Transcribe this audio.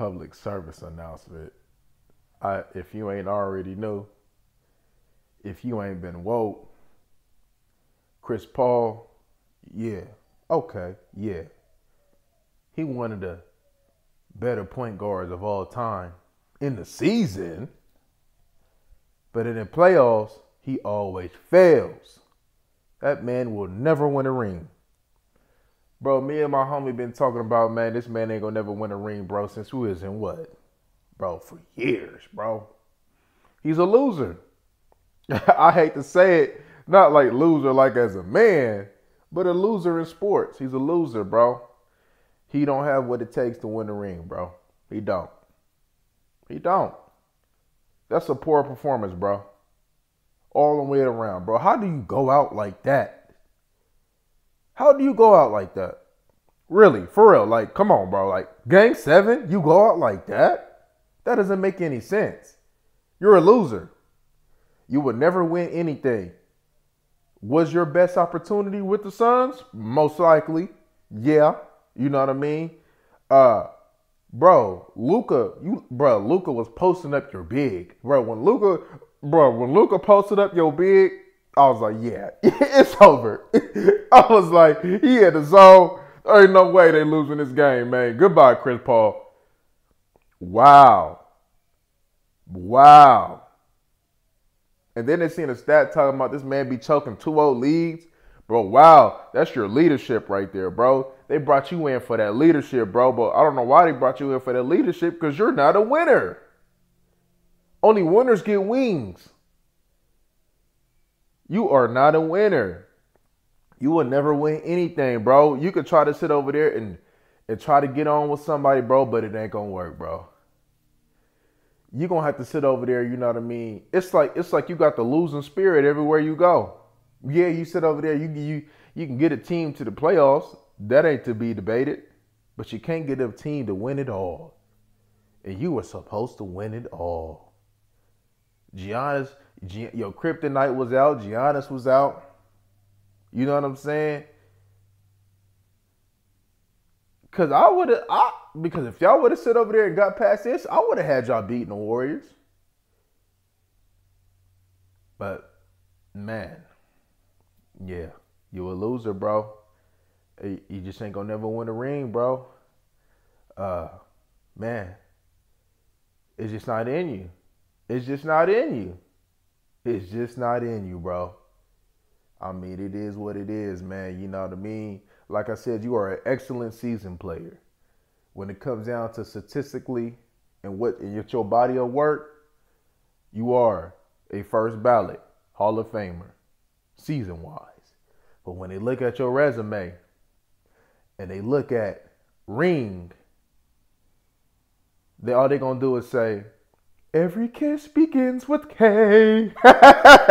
public service announcement. I, if you ain't already know, if you ain't been woke, Chris Paul, yeah, okay, yeah. He one of the better point guards of all time in the season, but in the playoffs, he always fails. That man will never win a ring. Bro, me and my homie been talking about, man, this man ain't gonna never win a ring, bro, since we was in what? Bro, for years, bro. He's a loser. I hate to say it, not like loser like as a man, but a loser in sports. He's a loser, bro. He don't have what it takes to win a ring, bro. He don't. He don't. That's a poor performance, bro. All the way around, bro. How do you go out like that? How do you go out like that? Really, for real. Like, come on, bro. Like, gang seven, you go out like that? That doesn't make any sense. You're a loser. You would never win anything. Was your best opportunity with the Suns? Most likely. Yeah. You know what I mean? Uh bro, Luka, you bro, Luka was posting up your big. Bro, when Luka bro, when Luka posted up your big, I was like, yeah, it's over. I was like, he had the zone. There ain't no way they losing this game, man. Goodbye, Chris Paul. Wow. Wow. And then they seen a stat talking about this man be choking 2-0 leads. Bro, wow, that's your leadership right there, bro. They brought you in for that leadership, bro. But I don't know why they brought you in for that leadership because you're not a winner. Only winners get wings. You are not a winner. You will never win anything, bro. You could try to sit over there and and try to get on with somebody, bro, but it ain't gonna work, bro. You're gonna have to sit over there, you know what I mean? It's like it's like you got the losing spirit everywhere you go. Yeah, you sit over there, you you you can get a team to the playoffs. That ain't to be debated. But you can't get a team to win it all. And you were supposed to win it all. Giannis, G- your kryptonite was out. Giannis was out. You know what I'm saying? Cause I would have, I because if y'all would have sit over there and got past this, I would have had y'all beating the Warriors. But man, yeah, you a loser, bro. You just ain't gonna never win a ring, bro. Uh, man, it's just not in you. It's just not in you. It's just not in you, bro. I mean, it is what it is, man. You know what I mean? Like I said, you are an excellent season player. When it comes down to statistically and what and your body of work, you are a first ballot Hall of Famer, season wise. But when they look at your resume and they look at ring, they all they're gonna do is say, Every kiss begins with K.